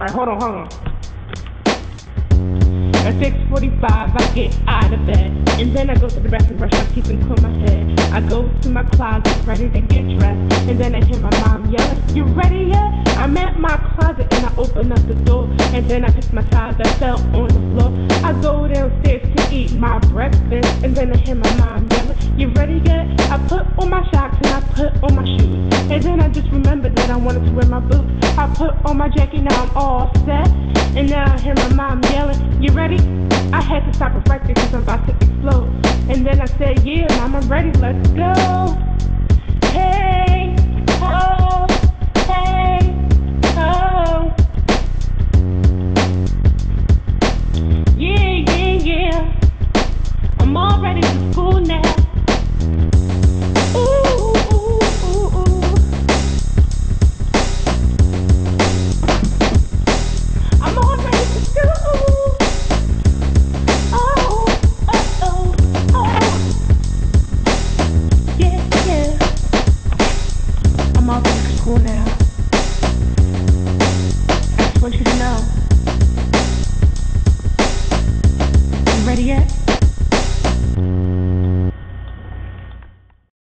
Alright, hold on, hold on. At 6.45, I get out of bed. And then I go to the bathroom, brush my teeth, and comb my head. I go to my closet, ready to get dressed. And then I hear my mom yelling, You ready yet? I'm at my closet and I open up the door. And then I pick my towels that fell on the floor. I go downstairs to eat my breakfast. And then I hear my mom yelling, You ready yet? I put on my socks and I put on my shoes. And then I just remembered that I wanted to wear my boots. I put on my jacket, now I'm all set. And now I hear my mom yelling, You ready? I had to stop reflecting because I'm about to explode. And then I said, Yeah, mom, I'm ready, let's go. cool now. I just want you to know. You ready yet?